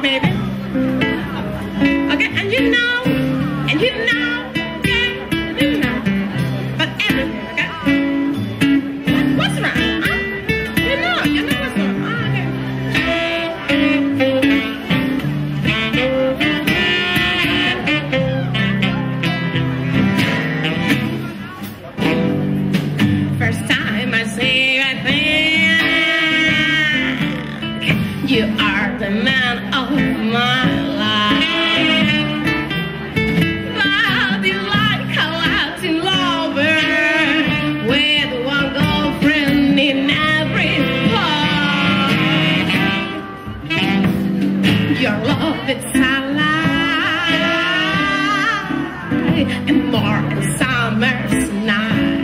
baby. Okay, and you know, and you know, okay, you know, but everything, okay? What's wrong, huh? You know, you know what's wrong. Ah, okay. First time. and more in summer's night.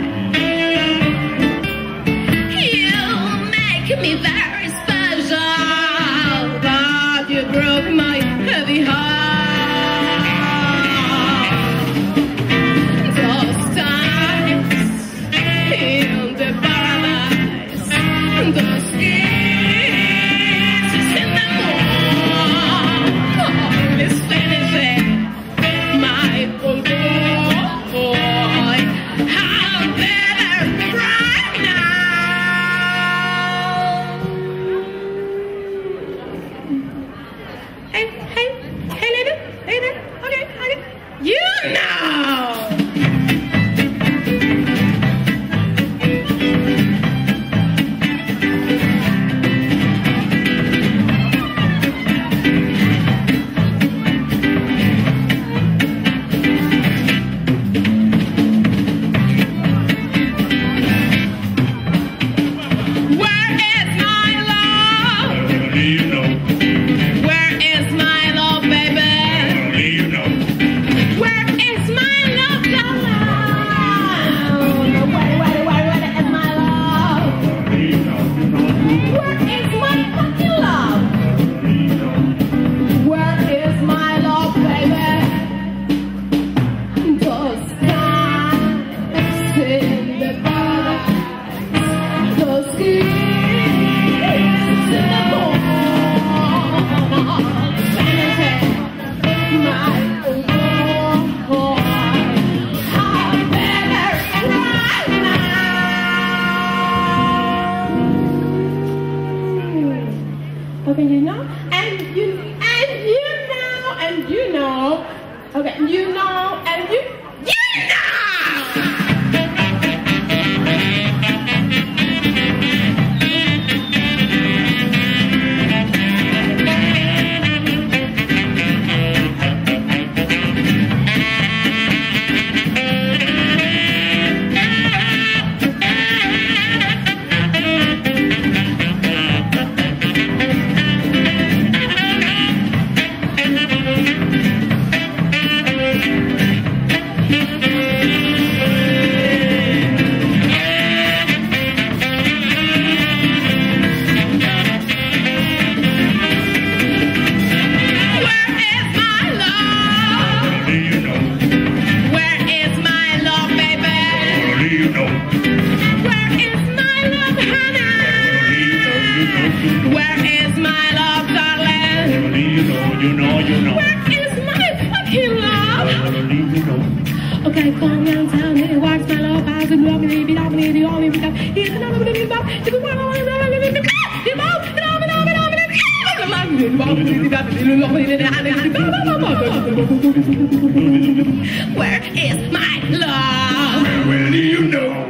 You make me very special, but you broke my heavy heart. and you and you know and you know. Okay you know and you you know. Where is my love? Where do you know.